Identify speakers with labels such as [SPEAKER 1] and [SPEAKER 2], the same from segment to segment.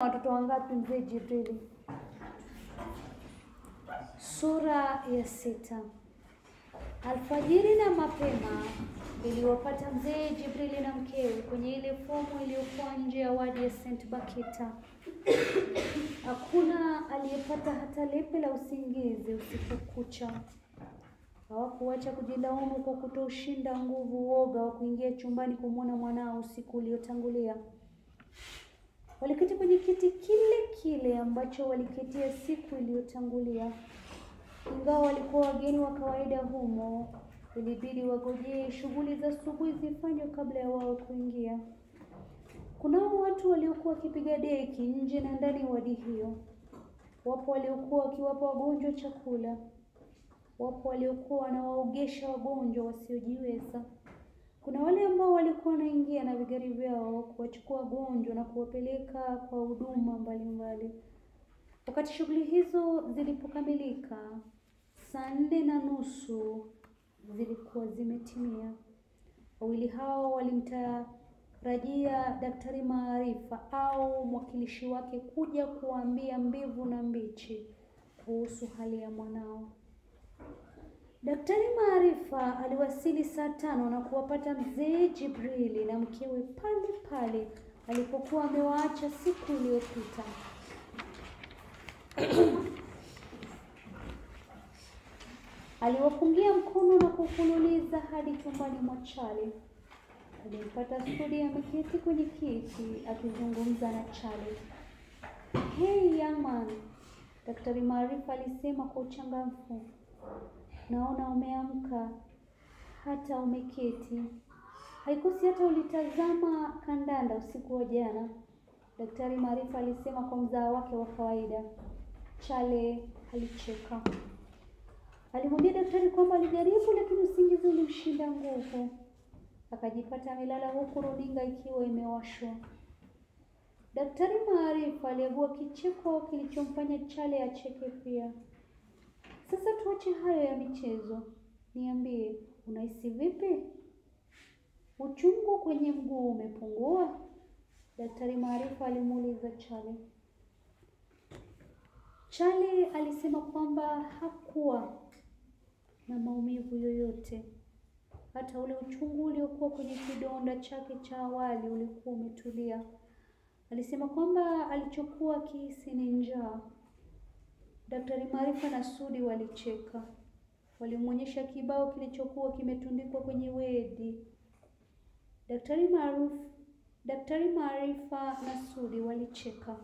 [SPEAKER 1] Watoto wangapi mzee Jibrili? Sura ya sita. Alfajiri na mapema iliwapata mzee Jibrili na mkewe kwenye ile fomu iliyokuwa nje ya wadi ya St. Bakita. Hakuna aliyepata hata lepe la usingizi usiku kucha. Hawakuacha kujilaumu kwa kutoshinda nguvu uoga wa kuingia chumbani kumwona mwanao usiku uliotangulia. Waliketi kwenye kiti kile kile ambacho waliketia siku iliyotangulia. Ingawa walikuwa wageni wa kawaida humo, ilibidi wagojee shughuli za asubuhi zifanywe kabla ya wao kuingia. Kunao watu waliokuwa wakipiga deki nje na ndani ya wadi hiyo. Wapo waliokuwa wakiwapa wagonjwa chakula. Wapo waliokuwa wanawaogesha wagonjwa wasiojiweza. Kuna wale ambao walikuwa wanaingia na vigari vyao kuwachukua wagonjwa na kuwapeleka kwa huduma mbalimbali. Wakati shughuli hizo zilipokamilika, saa nne na nusu zilikuwa zimetimia. Wawili hao walimtarajia Daktari Maarifa au mwakilishi wake kuja kuwaambia mbivu na mbichi kuhusu hali ya mwanao. Daktari Maarifa aliwasili saa tano na kuwapata mzee Jibrili na mkewe pale pale alipokuwa amewaacha siku iliyopita. aliwafungia mkono na kufululiza hadi chumbani mwa Chale. Alimpata Sudi ameketi kwenye kiti akizungumza na Chale. Hey young man, Daktari Maarifa alisema kwa uchangamfu. Naona umeamka hata umeketi. Haikosi hata ulitazama kandanda usiku wa jana. Daktari Maarifa alisema kwa mzaa wake wa kawaida. Chale alicheka. Alimwambia daktari kwamba alijaribu, lakini usingizi ulimshinda nguvu. Akajipata amelala huku runinga ikiwa imewashwa. Daktari Maarifa aliagua kicheko kilichomfanya Chale acheke pia. Sasa tuache hayo ya michezo. Niambie, unahisi vipi? Uchungu kwenye mguu umepungua? Daktari Maarifa alimuuliza Chale. Chale alisema kwamba hakuwa na maumivu yoyote. Hata ule uchungu uliokuwa kwenye kidonda chake cha awali ulikuwa umetulia. Alisema kwamba alichokuwa akihisi ni njaa. Daktari Maarifa na Sudi walicheka. Walimwonyesha kibao kilichokuwa kimetundikwa kwenye wedi. Daktari Maarufu, Daktari Maarifa na Sudi walicheka.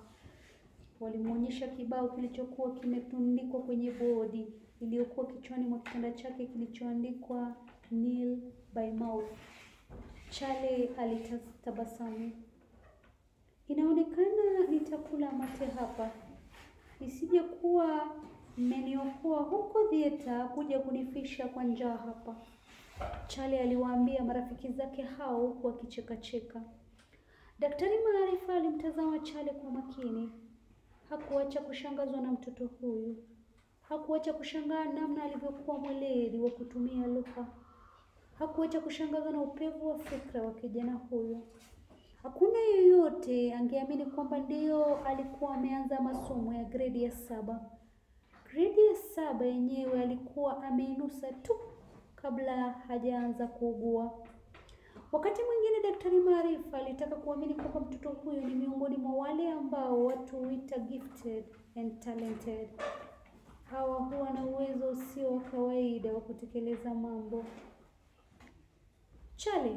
[SPEAKER 1] Walimwonyesha kibao kilichokuwa kimetundikwa kwenye bodi iliyokuwa kichwani mwa kitanda chake kilichoandikwa Nil by mouth. Chale alitabasamu. Inaonekana nitakula mate hapa, isije kuwa mmeniokoa huko thieta kuja kunifisha kwa njaa hapa. Chale aliwaambia marafiki zake hao huku akichekacheka. Daktari Maarifa alimtazama Chale kwa makini. Hakuacha kushangazwa na mtoto huyu. Hakuacha kushangaa namna alivyokuwa mweledi wa kutumia lugha. Hakuacha kushangazwa na upevu wa fikra wa kijana huyu. Hakuna yeyote angeamini kwamba ndio alikuwa ameanza masomo ya gredi ya saba. Gredi ya saba yenyewe alikuwa ameinusa tu kabla hajaanza kuugua. Wakati mwingine Daktari Maarifa alitaka kuamini kwamba mtoto huyu ni miongoni mwa wale ambao watu huita gifted and talented. Hawa huwa na uwezo usio wa kawaida wa kutekeleza mambo. Chale,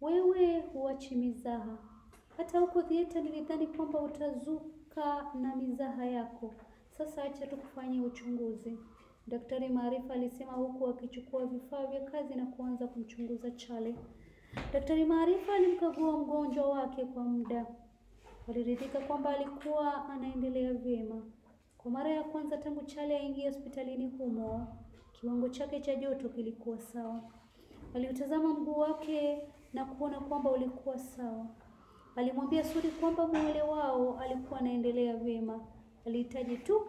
[SPEAKER 1] wewe huachi mizaha. Hata huko thieta nilidhani kwamba utazuka na mizaha yako. Sasa acha tukufanyie uchunguzi. Daktari Maarifa alisema huku akichukua vifaa vya kazi na kuanza kumchunguza Chale. Daktari Maarifa alimkagua mgonjwa wake kwa muda. Waliridhika kwamba alikuwa anaendelea vyema. Kwa mara ya kwanza tangu Chale aingia hospitalini humo, kiwango chake cha joto kilikuwa sawa. Aliutazama mguu wake na kuona kwamba ulikuwa sawa. Alimwambia Sudi kwamba mwele wao alikuwa anaendelea vyema, alihitaji tu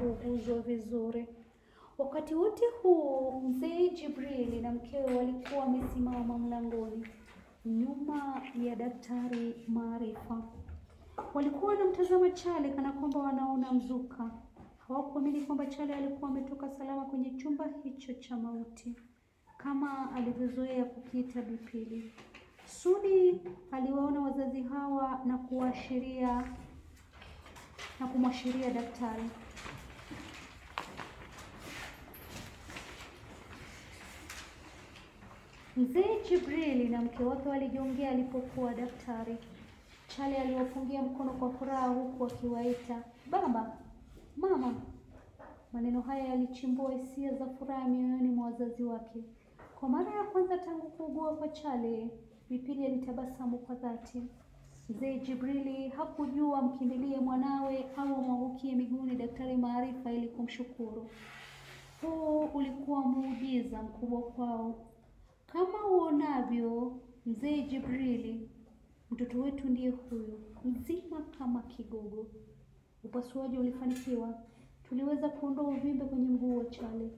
[SPEAKER 1] kuuguzwa vizuri. Wakati wote huo mzee Jibrili na mkewe walikuwa wamesimama mlangoni nyuma ya daktari Maarifa. Walikuwa wanamtazama Chale kana kwamba wanaona mzuka. Hawakuamini kwamba Chale alikuwa ametoka salama kwenye chumba hicho cha mauti kama alivyozoea kukiita Bipili. Sudi aliwaona wazazi hawa na kuashiria na kumwashiria daktari. Mzee Jibrili na mke wake walijiongea alipokuwa daktari. Chale aliwapungia mkono kwa furaha huku akiwaita baba, mama. Maneno haya yalichimbua hisia za furaha mioyoni mwa wazazi wake. Kwa mara ya kwanza tangu kuugua kwa Chale, Bipili alitabasamu kwa dhati. Mzee Jibrili hakujua mkimbilie mwanawe au amwangukie miguuni Daktari Maarifa ili kumshukuru. Huu ulikuwa muujiza mkubwa kwao. Kama uonavyo, mzee Jibrili, mtoto wetu ndiye huyu, mzima kama kigogo. Upasuaji ulifanikiwa, tuliweza kuondoa uvimbe kwenye mguu wa Chale.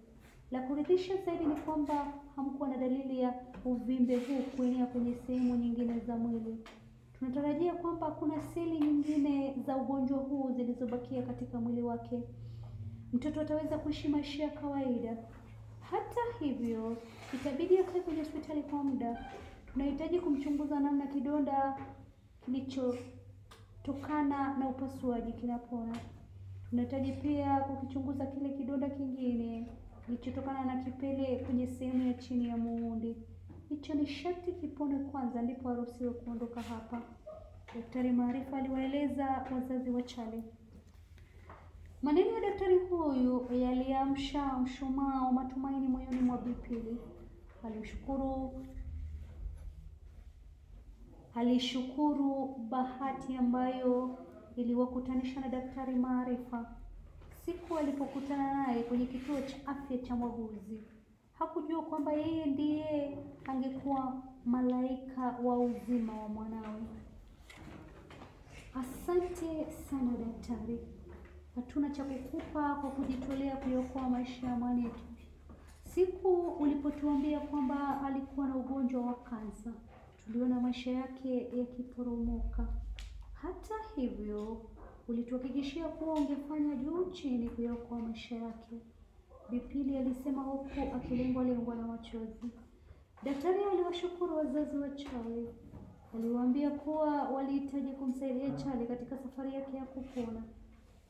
[SPEAKER 1] La kuridhisha zaidi ni kwamba hamkuwa na dalili ya uvimbe huu kuenea kwenye sehemu nyingine za mwili. Tunatarajia kwamba kuna seli nyingine za ugonjwa huu zilizobakia katika mwili wake. Mtoto ataweza kuishi maisha ya kawaida. Hata hivyo, itabidi akae kwenye hospitali kwa muda. Tunahitaji kumchunguza namna kidonda kilichotokana na upasuaji kinapona. Tunahitaji pia kukichunguza kile kidonda kingine kilichotokana na kipele kwenye sehemu ya chini ya muundi. Hicho ni sharti kipone kwanza, ndipo aruhusiwe kuondoka hapa. Daktari Maarifa aliwaeleza wazazi wa Chale. Maneno ya daktari huyu yaliamsha mshumaa wa matumaini moyoni mwa Bipili. Alishukuru alishukuru bahati ambayo iliwakutanisha na daktari Maarifa siku alipokutana naye kwenye kituo cha afya cha Mwaguzi. Hakujua kwamba yeye ndiye angekuwa malaika wa uzima wa mwanawe. Asante sana daktari, hatuna cha kukupa kwa kujitolea kuiokoa maisha ya mwanetu. Siku ulipotuambia kwamba alikuwa na ugonjwa wa kansa, tuliona maisha yake yakiporomoka. Hata hivyo, ulituhakikishia kuwa ungefanya juu chini kuyaokoa maisha yake. Bipili alisema huku akilengwa lengwa na machozi. Daktari aliwashukuru wazazi wa Chale. Aliwaambia kuwa walihitaji kumsaidia Chale katika safari yake ya kupona.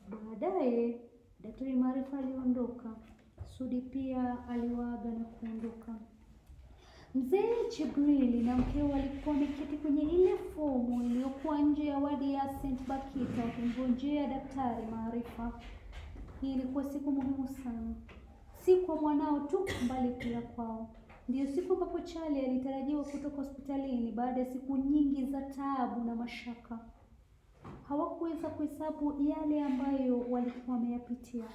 [SPEAKER 1] Baadaye daktari Maarifa aliondoka. Sudi pia aliwaaga na kuondoka. Mzee Chibrili na mkeo walikuwa wameketi kwenye ile fomu iliyokuwa nje ya wadi ya St. Bakita akimvunjia daktari Maarifa. Hii ilikuwa siku muhimu sana, si kwa mwanao tu, bali pia kwao. Ndiyo siku ambapo Chale alitarajiwa kutoka hospitalini baada ya siku nyingi za taabu na mashaka. Hawakuweza kuhesabu yale ambayo walikuwa wameyapitia.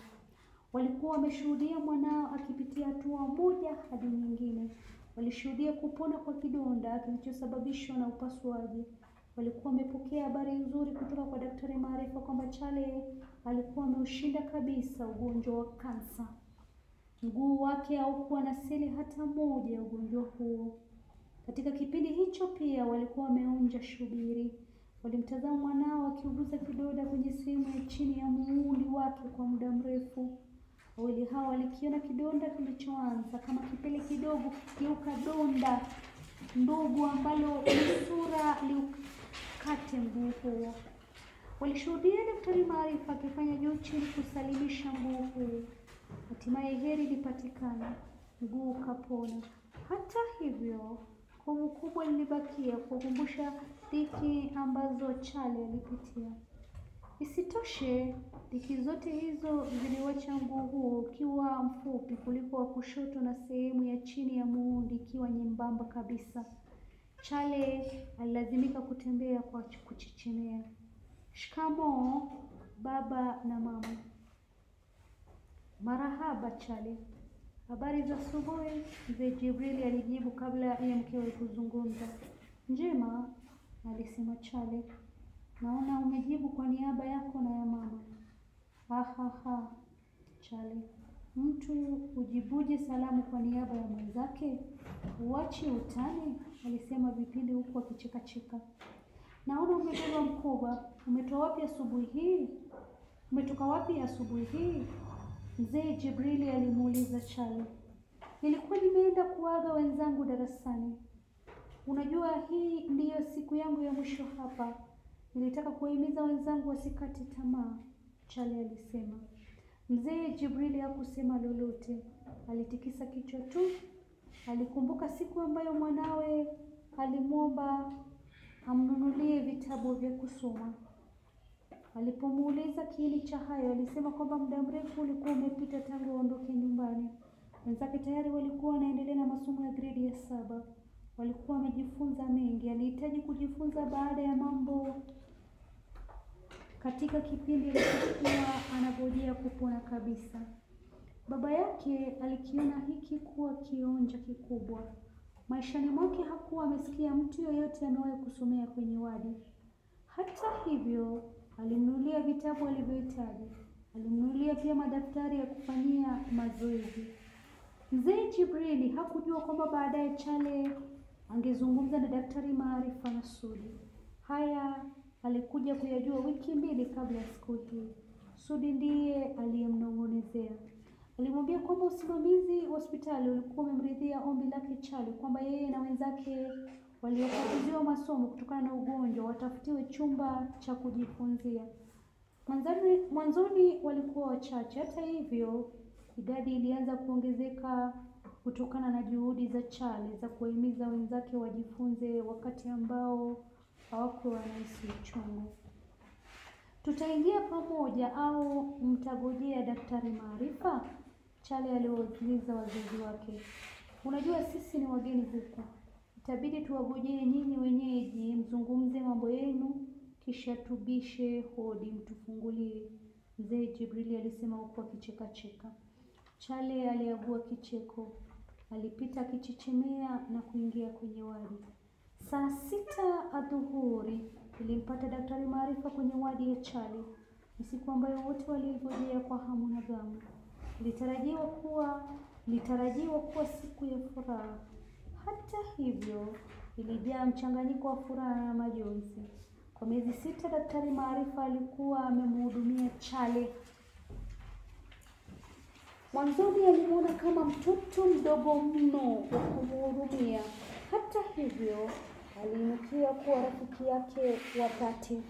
[SPEAKER 1] Walikuwa wameshuhudia mwanao akipitia hatua moja hadi nyingine. Walishuhudia kupona kwa kidonda kilichosababishwa na upasuaji. Walikuwa wamepokea habari nzuri kutoka kwa daktari Maarifa kwamba Chale alikuwa ameushinda kabisa ugonjwa wa kansa. Mguu wake haukuwa na seli hata moja ya ugonjwa huo. Katika kipindi hicho pia walikuwa wameonja shubiri. Walimtazama mwanao akiuguza kidoda kwenye sehemu ya chini ya muuli wake kwa muda mrefu. Wawili hao walikiona kidonda kilichoanza kama kipele kidogo kigeuka donda ndugu ambalo nusura liukate mguu huo. Walishuhudia daktari Maarifa akifanya juu chini kusalimisha mguu huo. Hatimaye heri ilipatikana, mguu ukapona. Hata hivyo, kovu kubwa lilibakia kukumbusha dhiki ambazo Chale alipitia. Isitoshe, dhiki zote hizo ziliwacha mguu huo ukiwa mfupi kuliko wa kushoto na sehemu ya chini ya muundi ikiwa nyembamba kabisa. Chale alilazimika kutembea kwa kuchechemea. Shikamoo baba na mama. Marahaba Chale. Habari za asubuhi, mzee Jibrili alijibu kabla ya mkewe kuzungumza. Njema, alisema Chale. Naona umejibu kwa niaba yako na ya mama. Hahaha, Chale, mtu hujibuje salamu kwa niaba ya mwenzake? uachi utani, alisema Vipindi huku akichekacheka. naona umebeba mkoba. Umetoa wapi asubuhi hii? Umetoka wapi asubuhi hii? Mzee Jibrili alimuuliza Chali. Nilikuwa nimeenda kuaga wenzangu darasani. Unajua, hii ndiyo siku yangu ya mwisho hapa. Nilitaka kuwahimiza wenzangu wasikate tamaa, Chali alisema. Mzee Jibrili hakusema lolote, alitikisa kichwa tu. Alikumbuka siku ambayo mwanawe alimwomba amnunulie vitabu vya kusoma. Alipomuuliza kiini cha hayo, alisema kwamba muda mrefu ulikuwa umepita tangu aondoke nyumbani. Wenzake tayari walikuwa wanaendelea na masomo ya gredi ya saba, walikuwa wamejifunza mengi. Alihitaji kujifunza baada ya mambo katika kipindi alichokuwa anangojea kupona kabisa. Baba yake alikiona hiki kuwa kionja kikubwa. Maishani mwake hakuwa amesikia mtu yoyote amewahi kusomea kwenye wadi. Hata hivyo, alimnunulia vitabu alivyohitaji. Alimnunulia pia madaftari ya kufanyia mazoezi. Mzee Jibrili hakujua kwamba baadaye Chale angezungumza na Daktari Maarifa Masudi. Haya alikuja kuyajua wiki mbili kabla ya siku hii. Sudi ndiye aliyemnong'onezea. Alimwambia kwamba usimamizi wa hospitali ulikuwa umemridhia ombi lake Chale kwamba yeye na wenzake waliokatiziwa masomo kutokana na ugonjwa watafutiwe chumba cha kujifunzia. Mwanzoni, mwanzoni walikuwa wachache. Hata hivyo, idadi ilianza kuongezeka kutokana na juhudi za Chale za kuwahimiza wenzake wajifunze wakati ambao hawakuwa wanahisi uchungu. Tutaingia pamoja au mtagojea Daktari Maarifa? Chale aliwauliza wazazi wake. Unajua sisi ni wageni huku, itabidi tuwagojee nyinyi wenyeji, mzungumze mambo yenu, kisha tubishe hodi, mtufungulie, Mzee Jibrili alisema huku akichekacheka. Chale aliagua kicheko, alipita akichechemea na kuingia kwenye wadi. Saa sita adhuhuri ilimpata Daktari Maarifa kwenye wadi ya Chali. Ni siku ambayo wote waliingojea kwa hamu na gamu. Ilitarajiwa kuwa ilitarajiwa kuwa siku ya furaha. Hata hivyo, ilijaa mchanganyiko wa furaha na majonzi. Kwa miezi sita, Daktari Maarifa alikuwa amemhudumia Chale. Mwanzoni alimwona kama mtoto mdogo mno wa kumhudumia. Hata hivyo, aliinukia kuwa rafiki yake wa dhati.